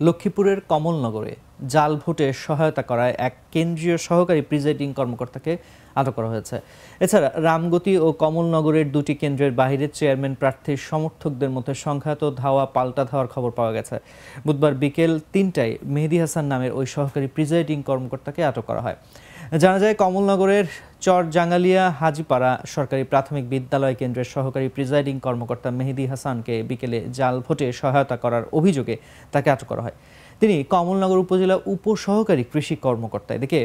লক্ষ্মীপুরের কমলনগরে জাল ভোটে সহায়তা করায় এক কেন্দ্রীয় সহকারী প্রিজাইডিং কর্মকর্তাকে আটক করা হয়েছে। এছাড়া রামগতি ও কমলনগরের দুটি কেন্দ্রের বাইরে চেয়ারম্যান প্রার্থীর সমর্থকদের মধ্যে সংঘাত ধাওয়া পাল্টা ধাওয়ার খবর পাওয়া গেছে। বুধবার বিকেল তিনটায় মেহেদি হাসান নামের ওই সহকারী প্রিজাইডিং কর্মকর্তাকে আটক করা হয়। জানা যায়, কমলনগরের চর জাঙ্গালিয়া হাজিপাড়া সরকারি প্রাথমিক বিদ্যালয় কেন্দ্রের সহকারী প্রিজাইডিং কর্মকর্তা মেহেদি হাসানকে বিকেলে জাল ভোটে সহায়তা করার অভিযোগে তাকে আটক করা হয়। তিনি কমলনগর উপজেলা উপসহকারী কৃষি কর্মকর্তা। এদিকে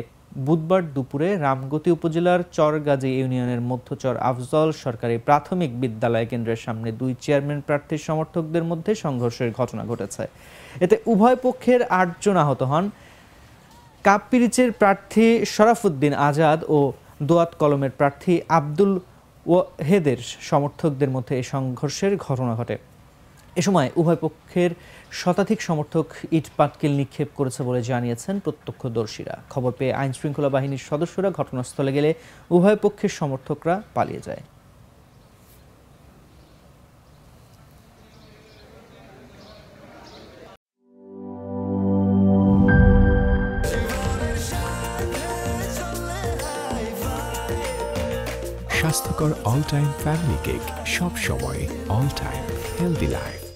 বুধবার দুপুরে রামগতি উপজেলার চরগাজী ইউনিয়নের মধ্যচর আফজল সরকারি প্রাথমিক বিদ্যালয় কেন্দ্রের সামনে দুই চেয়ারম্যান প্রার্থীর সমর্থকদের মধ্যে সংঘর্ষের ঘটনা ঘটেছে। এতে উভয় পক্ষের আটজন আহত হন। কাপ্পিরিচের প্রার্থী শরাফুদ্দিন আজাদ ও দোয়াত কলমের প্রার্থী আব্দুল ওয়াহেদের সমর্থকদের মধ্যে এই সংঘর্ষের ঘটনা ঘটে। এ সময় উভয় পক্ষের শতাধিক সমর্থক ইট পাটকেল নিক্ষেপ করেছে বলে জানিয়েছেন প্রত্যক্ষদর্শীরা। খবর পেয়ে আইনশৃঙ্খলা বাহিনীর সদস্যরা ঘটনাস্থলে গেলে উভয় পক্ষের সমর্থকরা পালিয়ে যায়। স্বাস্থ্যকর অল টাইম ফ্যামিলি কেক সব সময় অল টাইম হেলদি লাইফ